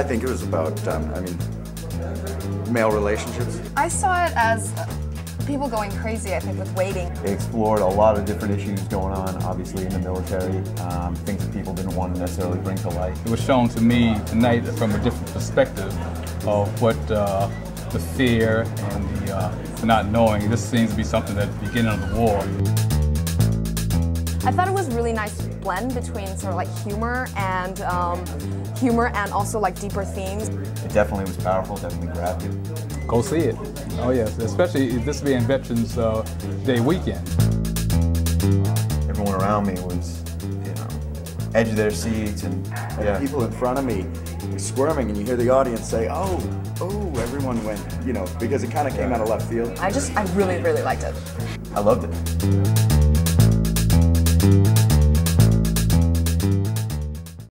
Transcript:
I think it was about, um, I mean, male relationships. I saw it as uh, people going crazy, I think, with waiting. They explored a lot of different issues going on, obviously, in the military, um, things that people didn't want to necessarily bring to light. It was shown to me tonight from a different perspective of what uh, the fear and the, uh, not knowing. This seems to be something that the beginning of the war. I thought it was really nice blend between sort of like humor and um, humor and also like deeper themes. It definitely was powerful, definitely grabbed you. Go see it. Oh yes, especially this being Veterans uh, Day weekend. Everyone around me was, you know, edge of their seats and Yeah. People in front of me squirming, and you hear the audience say, "Oh, oh!" Everyone went, you know, because it kind of came out of left field. I just, I really, really liked it. I loved it.